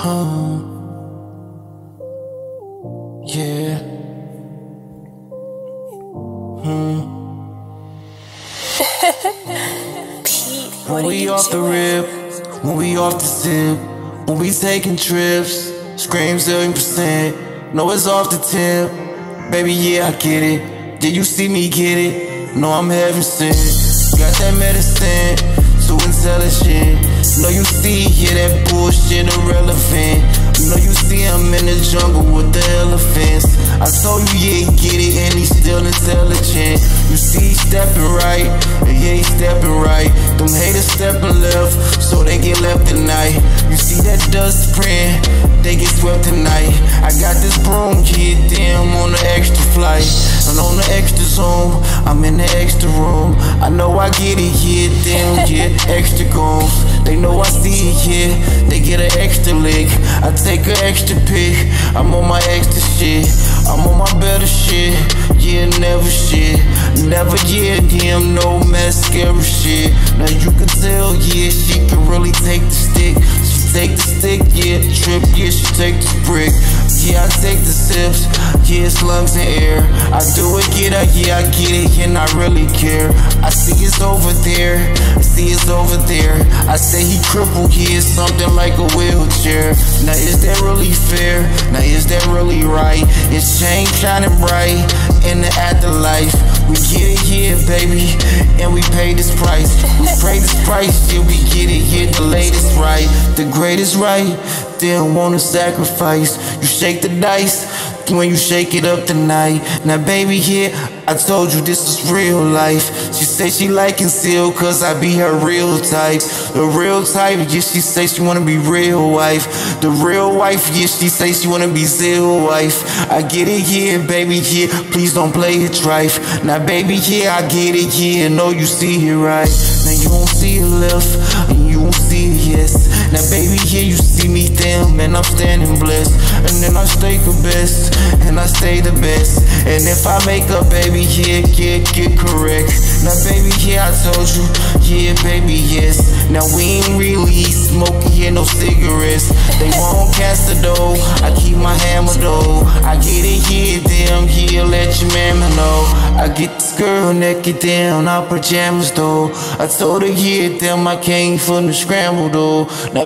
Huh. Yeah. Hmm. Pete, When we off the rip, when we off the zip, when we taking trips, scream zillion percent. No, it's off the tip. Baby, yeah, I get it. Did you see me get it? No, I'm heaven sent. Got that medicine, too intelligent. No, you see, yeah, that bullshit irrelevant. No, you see, I'm in the jungle with the elephants. I told you, yeah, get it, and he's still intelligent. You see, he stepping right, yeah, he stepping right. Them haters stepping left, so they get left tonight. You see that dust print, they get swept tonight. I got this broom, kid, damn, on the extra flight. And on the extra zoom, I'm in the extra room. I know I get it, yeah, damn, yeah, extra goons. They know I see it, yeah, they get an extra lick. I take an extra pick, I'm on my extra shit. I'm on my better shit, yeah, never shit. Never, yeah, damn, no mascara shit. Now you can tell, yeah, she can really take the stick. She take the stick, yeah, trip, yeah, she take the brick. Yeah, I take the sips, yeah, it's lungs and air. Get it, yeah, I get it, and I really care. I see it's over there, I see it's over there. I say he crippled, he is something like a wheelchair. Now is that really fair? Now is that really right? It's chain shining bright in the afterlife. We get it, yeah, baby, and we pay this price. We pay this price, yeah, we get it, yeah, the latest right, the greatest right. Don't wanna sacrifice. You shake the dice when you shake it up tonight. Now, baby, yeah, I told you this is real life. She say she like conceal, cause I be her real type. The real type, yeah, she say she wanna be real wife. The real wife, yeah, she say she wanna be zeal wife. I get it, yeah, baby, yeah, please don't play it trife. Now, baby, yeah, I get it, yeah, know you see it right. Now, you won't see it left, and you won't see it yes. Now, baby, yeah, you see damn, and I'm standing blessed. And then I stay the best, and I stay the best. And if I make up, baby, yeah, get, get correct. Now, baby, yeah, I told you, yeah, baby, yes. Now, we ain't really smoking here, no cigarettes. They won't cast the dough, I keep my hammer though. I get it here, damn, here, let your mama know. I get this girl naked down, our pajamas though. I told her, yeah, damn, I came from the scramble though. Now,